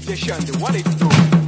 dedication, the one it do.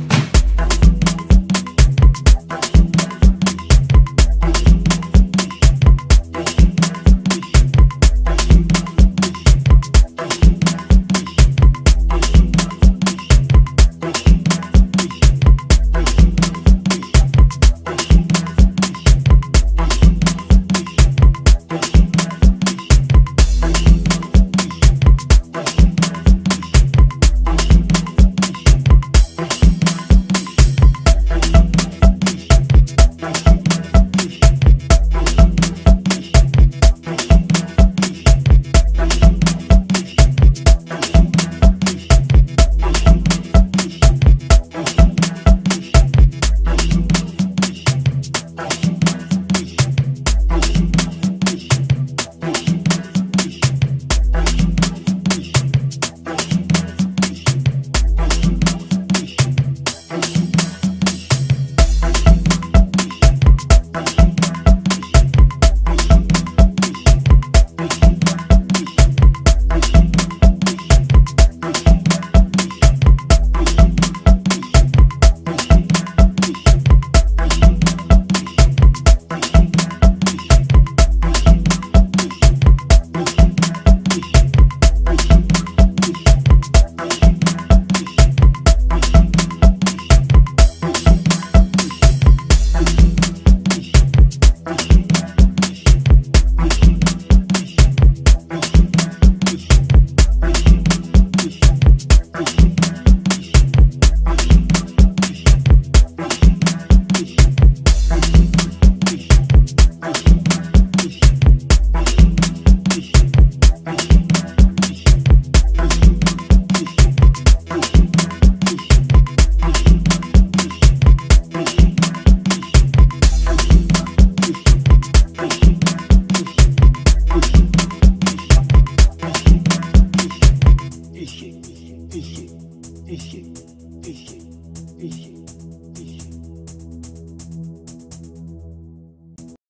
Ishi, ishi, ishi, ishi, ishi.